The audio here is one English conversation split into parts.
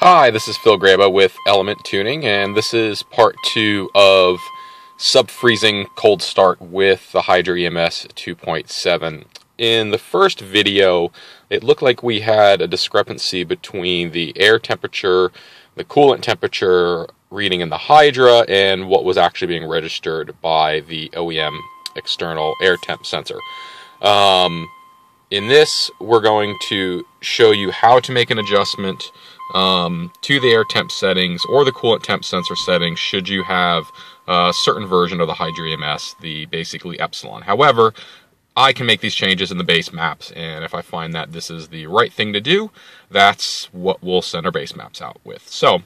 Hi, this is Phil Graba with Element Tuning, and this is part two of sub-freezing cold start with the Hydra EMS 2.7. In the first video, it looked like we had a discrepancy between the air temperature, the coolant temperature reading in the Hydra, and what was actually being registered by the OEM external air temp sensor. Um, in this, we're going to show you how to make an adjustment um, to the air temp settings or the coolant temp sensor settings should you have a certain version of the Hydra EMS, the basically Epsilon. However, I can make these changes in the base maps, and if I find that this is the right thing to do, that's what we'll send our base maps out with. So,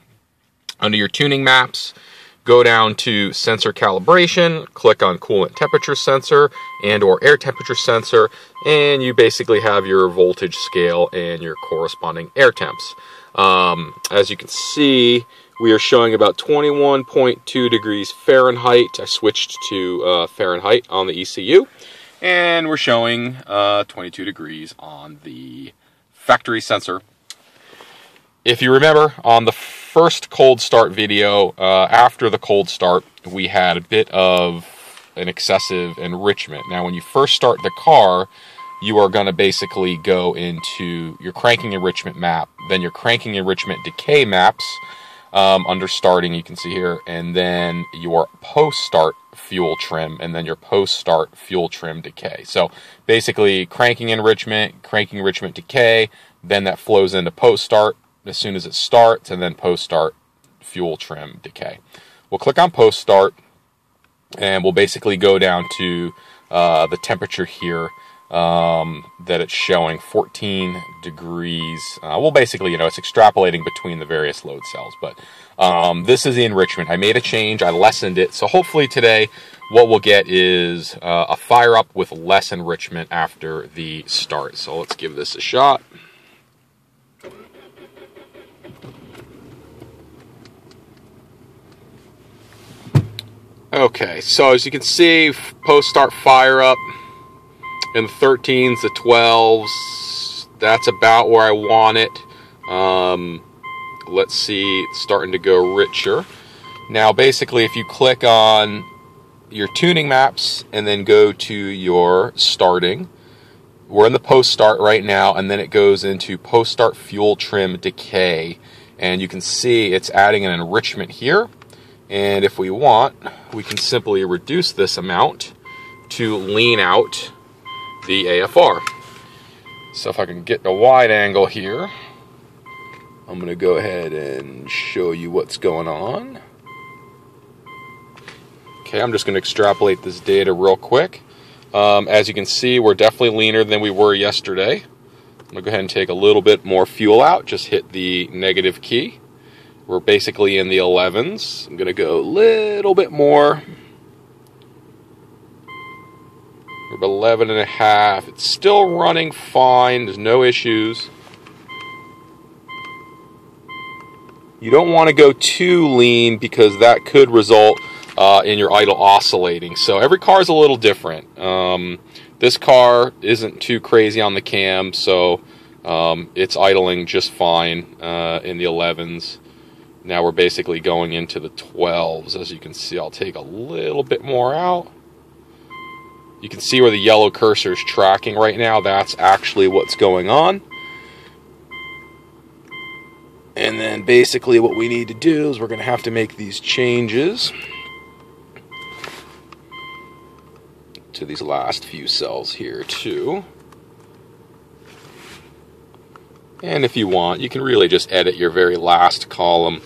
under your tuning maps, go down to sensor calibration, click on coolant temperature sensor and or air temperature sensor, and you basically have your voltage scale and your corresponding air temps. Um, as you can see, we are showing about 21.2 degrees Fahrenheit. I switched to uh, Fahrenheit on the ECU. And we're showing uh, 22 degrees on the factory sensor. If you remember, on the first cold start video, uh, after the cold start, we had a bit of an excessive enrichment. Now, when you first start the car, you are going to basically go into your cranking enrichment map, then your cranking enrichment decay maps um, under starting, you can see here, and then your post start fuel trim, and then your post start fuel trim decay. So basically, cranking enrichment, cranking enrichment decay, then that flows into post start as soon as it starts, and then post start fuel trim decay. We'll click on post start, and we'll basically go down to uh, the temperature here um, that it's showing 14 degrees. Uh, well, basically, you know, it's extrapolating between the various load cells, but um, this is the enrichment. I made a change, I lessened it, so hopefully today what we'll get is uh, a fire up with less enrichment after the start. So let's give this a shot. Okay, so as you can see, post start fire up, in the 13s, the 12s. That's about where I want it. Um, let's see, starting to go richer. Now, basically, if you click on your tuning maps and then go to your starting, we're in the post start right now, and then it goes into post start fuel trim decay. And you can see it's adding an enrichment here. And if we want, we can simply reduce this amount to lean out the AFR. So if I can get a wide angle here, I'm going to go ahead and show you what's going on. Okay, I'm just going to extrapolate this data real quick. Um, as you can see, we're definitely leaner than we were yesterday. I'm going to go ahead and take a little bit more fuel out, just hit the negative key. We're basically in the 11s. I'm going to go a little bit more. We're about 11 and a half. It's still running fine. There's no issues. You don't want to go too lean because that could result uh, in your idle oscillating. So every car is a little different. Um, this car isn't too crazy on the cam, so um, it's idling just fine uh, in the 11s. Now we're basically going into the 12s. As you can see, I'll take a little bit more out. You can see where the yellow cursor is tracking right now. That's actually what's going on. And then basically what we need to do is we're going to have to make these changes to these last few cells here too. And if you want, you can really just edit your very last column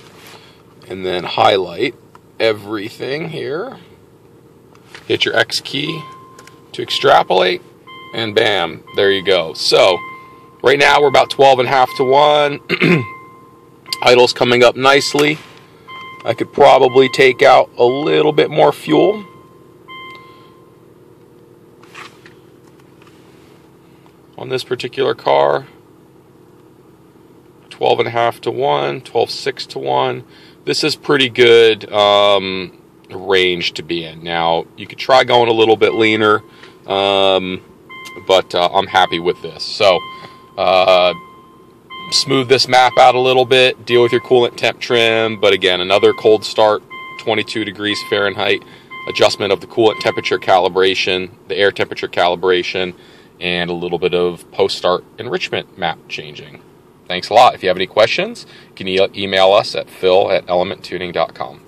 and then highlight everything here. Hit your X key to extrapolate, and bam, there you go. So, right now we're about 12 and a half to 1. Idle's coming up nicely. I could probably take out a little bit more fuel. On this particular car, 12 and a half to 1, 12 6 to 1. This is pretty good um, range to be in. Now, you could try going a little bit leaner. Um, but uh, I'm happy with this. So, uh, smooth this map out a little bit, deal with your coolant temp trim, but again, another cold start, 22 degrees Fahrenheit, adjustment of the coolant temperature calibration, the air temperature calibration, and a little bit of post-start enrichment map changing. Thanks a lot. If you have any questions, you can e- email us at phil at elementtuning.com.